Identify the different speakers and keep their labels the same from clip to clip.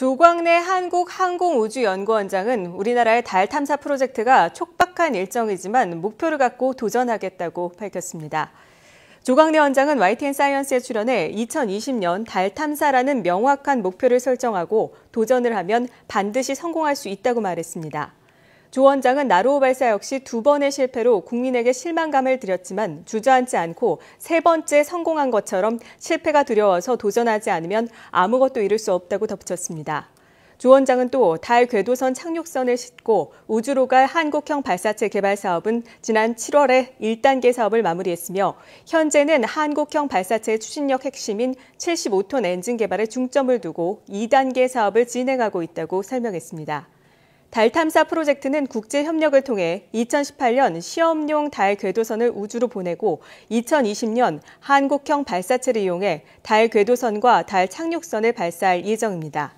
Speaker 1: 조광래 한국항공우주연구원장은 우리나라의 달 탐사 프로젝트가 촉박한 일정이지만 목표를 갖고 도전하겠다고 밝혔습니다. 조광래 원장은 YTN 사이언스에 출연해 2020년 달 탐사라는 명확한 목표를 설정하고 도전을 하면 반드시 성공할 수 있다고 말했습니다. 조 원장은 나로호 발사 역시 두 번의 실패로 국민에게 실망감을 드렸지만 주저앉지 않고 세 번째 성공한 것처럼 실패가 두려워서 도전하지 않으면 아무것도 이룰 수 없다고 덧붙였습니다. 조 원장은 또 달 궤도선 착륙선을 싣고 우주로 갈 한국형 발사체 개발 사업은 지난 7월에 1단계 사업을 마무리했으며 현재는 한국형 발사체의 추진력 핵심인 75톤 엔진 개발에 중점을 두고 2단계 사업을 진행하고 있다고 설명했습니다. 달 탐사 프로젝트는 국제 협력을 통해 2018년 시험용 달 궤도선을 우주로 보내고 2020년 한국형 발사체를 이용해 달 궤도선과 달 착륙선을 발사할 예정입니다.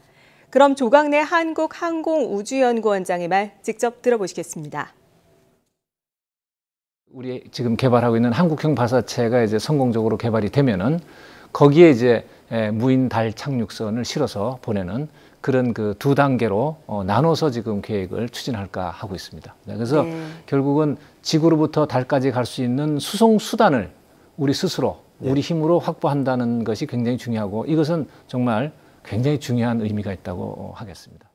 Speaker 1: 그럼 조광래 한국항공우주연구원장의 말 직접 들어보시겠습니다.
Speaker 2: 우리 지금 개발하고 있는 한국형 발사체가 이제 성공적으로 개발이 되면은 거기에 이제 무인 달 착륙선을 실어서 보내는 그런 그 두 단계로 어, 나눠서 지금 계획을 추진할까 하고 있습니다. 네, 그래서 네. 결국은 지구로부터 달까지 갈 수 있는 수송 수단을 우리 스스로 네. 우리 힘으로 확보한다는 것이 굉장히 중요하고 이것은 정말 굉장히 중요한 의미가 있다고 하겠습니다.